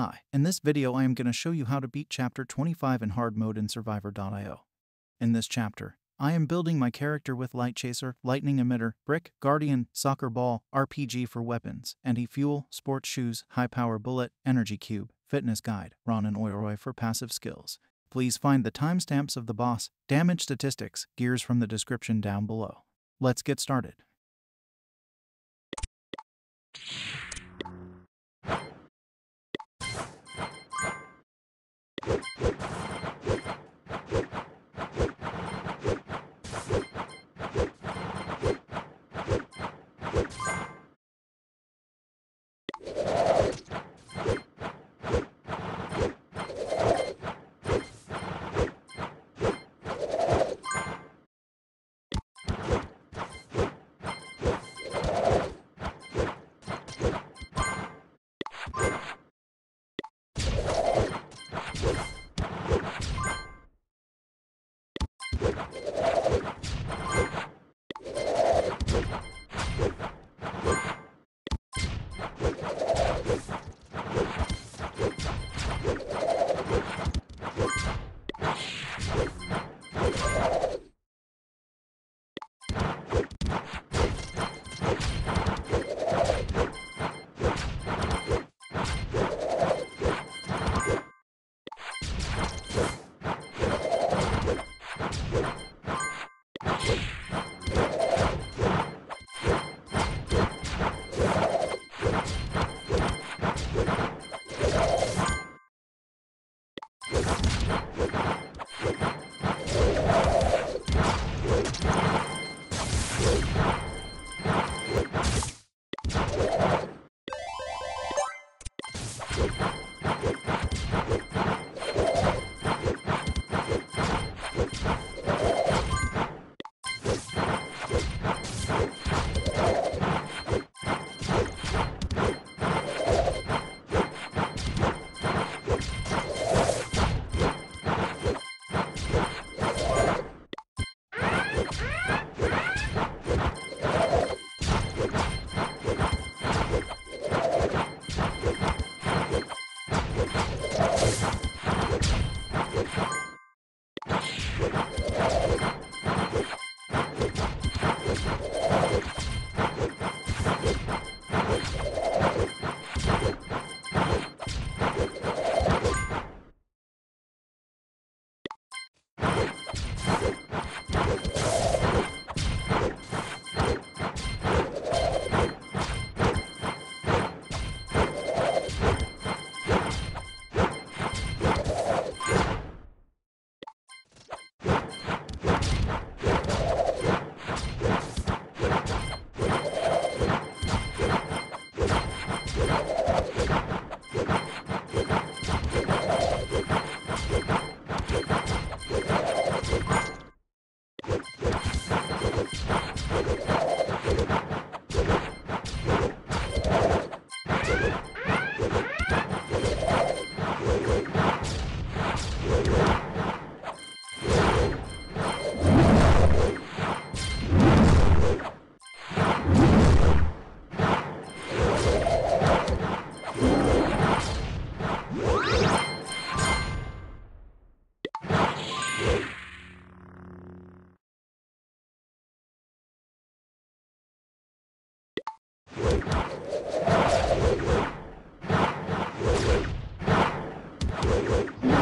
Hi, in this video I am going to show you how to beat chapter 25 in hard mode in Survivor.io. In this chapter, I am building my character with Lightchaser, Lightning Emitter, Brick, Guardian, Soccer Ball, RPG for weapons, HE Fuel, Sports Shoes, High Power Bullet, Energy Cube, Fitness Guide, Ronin Oyoroi for passive skills. Please find the timestamps of the boss, damage statistics, gears from the description down below. Let's get started. you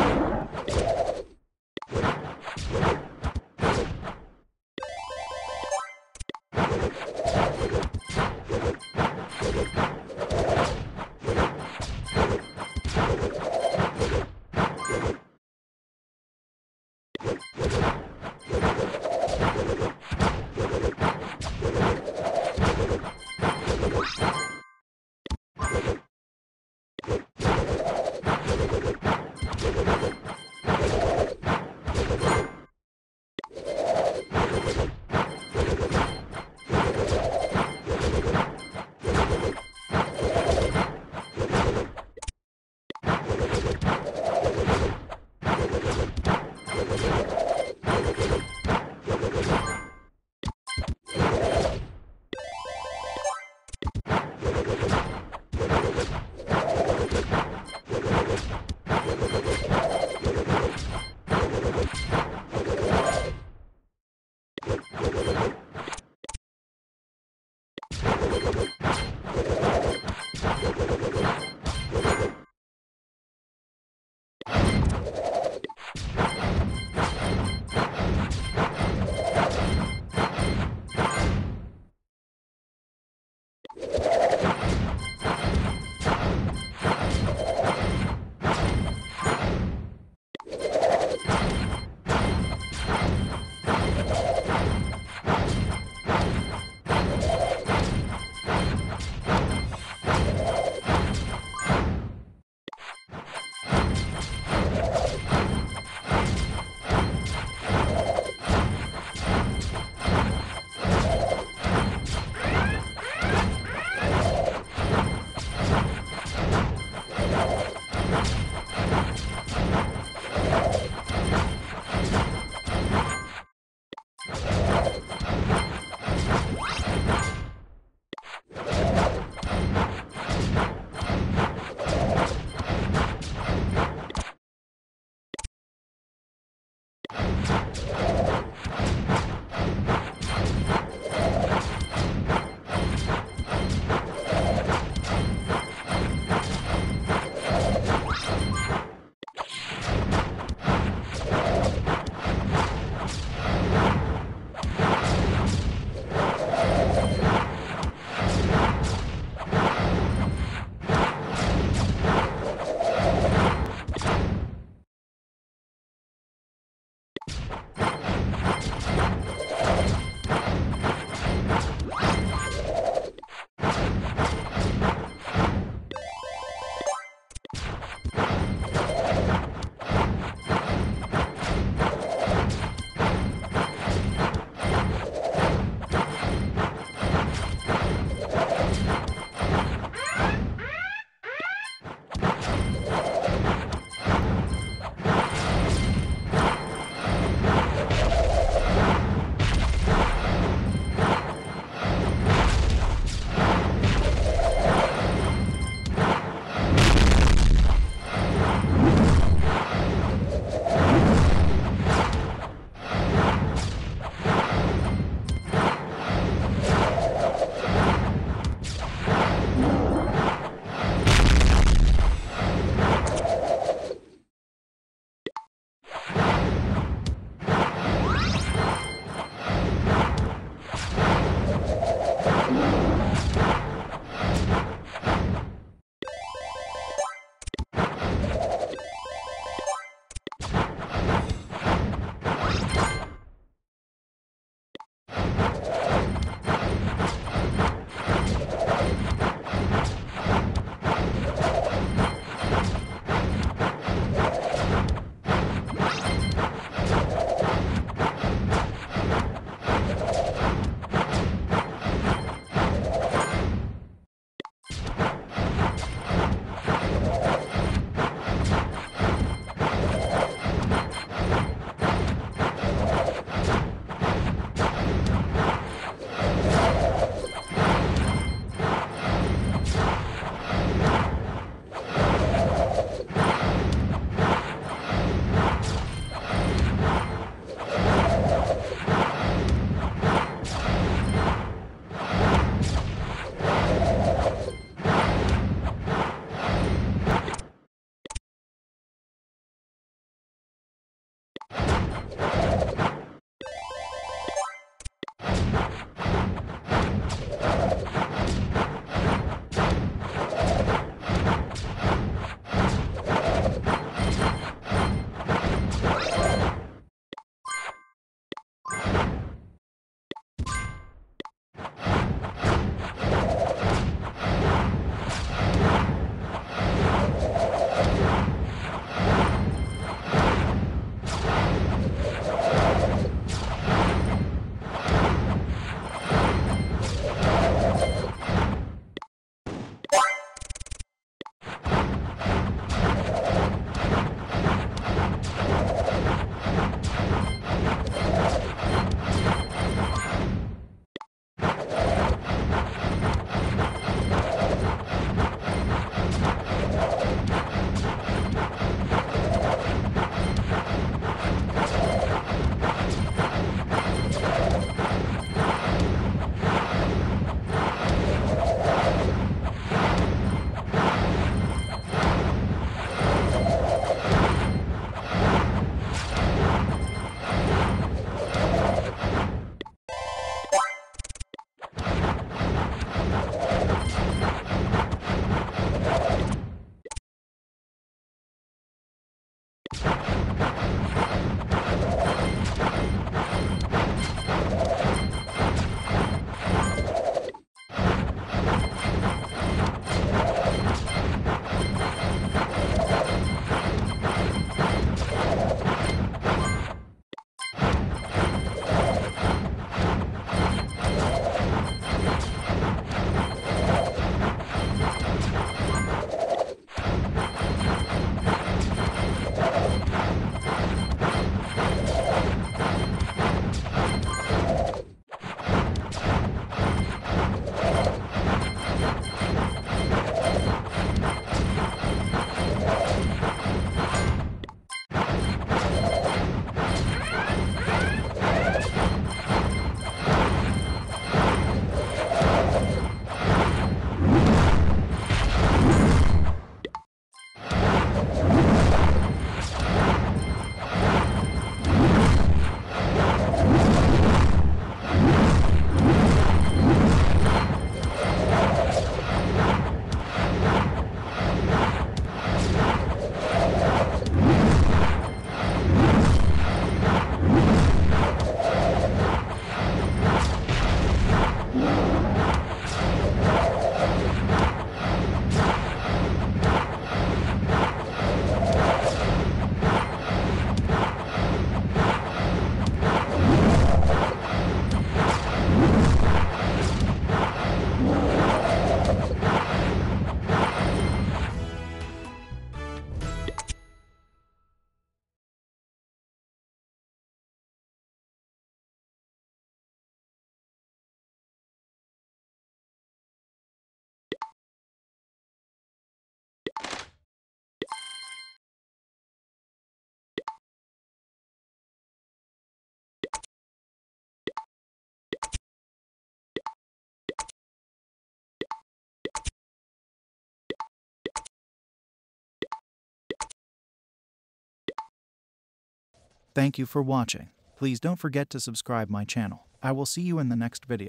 Thank you for watching. Please don't forget to subscribe my channel. I will see you in the next video.